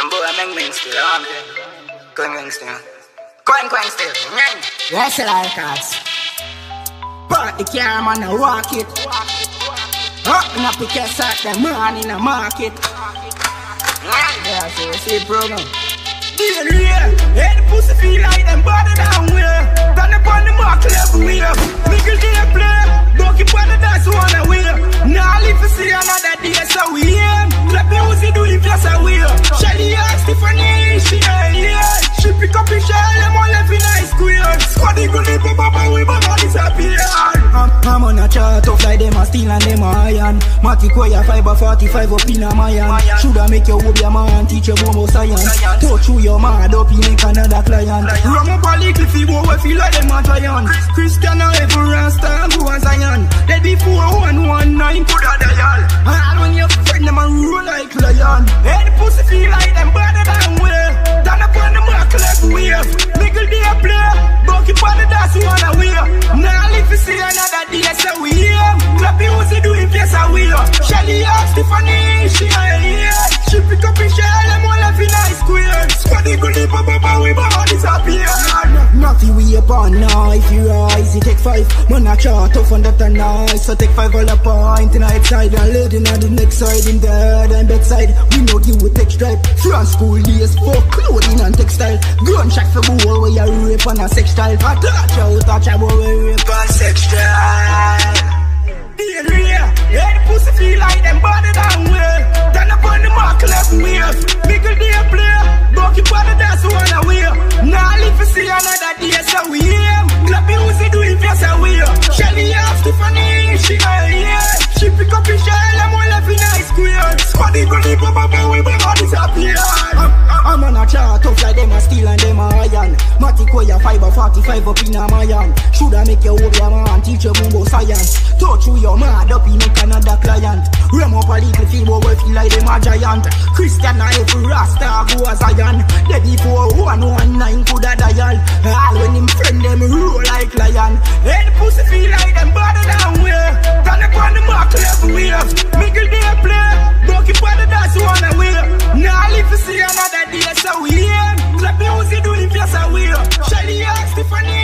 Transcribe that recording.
Some boy make me still on Going going still. Going going still. Nyang. Yes, like us. Party car man, I walk it. Up in a pick a sack, the man in the market. Yeah, so you see program. Deal real. Hey, the pussy feel like them body chart tough like them a steel and them a iron. Matic Koya fiber 45 up in a Mayan. Shoulda make your hope your man, teach you more science. Touch through your mad up, make another client. Ram up a little feeble, we feel like them a giant. Christian and ever rasta go and Zion. They before one one nine put a dial. Tiffany, she ain't here. She pick up his shell, them all left in high square. Squaddy go live up, up, we bout disappear. Nothing we upon now, if you rise, you take five. Man, I chart tough on that and nice. So take five all a point in the side and leading on the next side, in there and backside. We know you with take stripe. France school days for clothing and textile. Gunshot for bull where you rape on a sex style. I touch out, touch out, where we rape on sex A chart tough like them a steel and them a iron. Matic Koya fiber 45 up in a Mayan. Shoulda make your your man, teach you bumbo science. Touch you your mad up, you make another client. Ram up a little feel, but we feel like them a giant. Christian and every rasta go a Zion. They before 119 coulda dial. All when him friend them roll like lion. Tiffany.